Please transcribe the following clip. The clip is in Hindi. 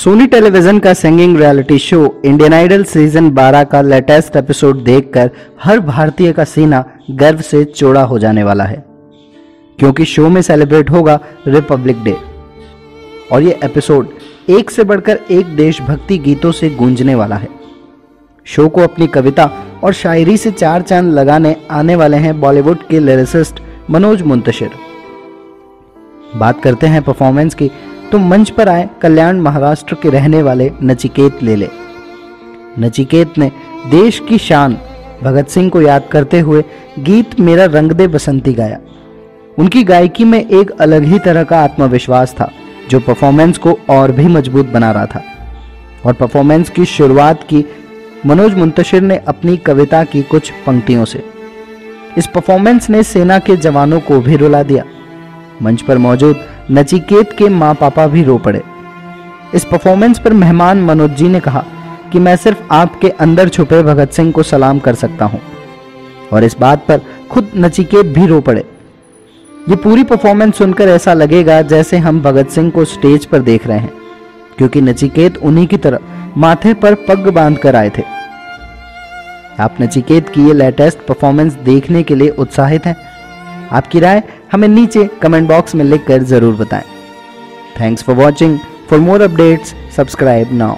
सोनी टेलीविज़न का singing reality show, Indian Idol season 12 का लेटेस्ट एपिसोड देखकर हर भारतीय का सीना गर्व से चौड़ा हो जाने वाला है, क्योंकि शो में सेलिब्रेट होगा रिपब्लिक डे। और ये एपिसोड एक से बढ़कर एक देशभक्ति गीतों से गूंजने वाला है। शो को अपनी कविता और शायरी से चार चाँद लगाने आने वाले हैं बॉलीवुड के लिरिसिस्ट मनोज मुंतशिर। बात करते हैं परफॉर्मेंस की तो मंच पर आए, कल्याण महाराष्ट्र के रहने वाले नचिकेत ले ले। नचिकेत ने देश की शान, भगत सिंह को याद करते हुए गीत मेरा रंग दे बसंती गाया। उनकी गायकी में एक अलग ही तरह का आत्मविश्वास था, जो परफॉर्मेंस को और भी मज़बूत बना रहा था। और परफॉर्मेंस की शुरुआत की, मनोज मुंतशिर ने अपनी कविता की कुछ पंक्तियों से। इस परफॉर्मेंस ने सेना के जवानों को भी रुला दिया। मंच पर मौजूद नचिकेत के माँ पापा भी रो पड़े। इस परफॉर्मेंस पर मेहमान मनोज जी ने कहा कि मैं सिर्फ़ आपके अंदर छुपे भगत सिंह को सलाम कर सकता हूँ। और इस बात पर खुद नचिकेत भी रो पड़े। ये पूरी परफॉर्मेंस सुनकर ऐसा लगेगा जैसे हम भगत सिंह को स्टेज पर देख रहे हैं, क्योंकि नचिकेत उन्हीं की तरह माथे पर पग बाँध कर आए थे। आप नचिकेत की ये लेटेस्ट परफॉर्मेंस देखने के लिए उत्साहित हैं। आपकी राय हमें नीचे कमेंट बॉक्स में लिखकर ज़रूर बताएँ। Thanks for watching for more updates subscribe now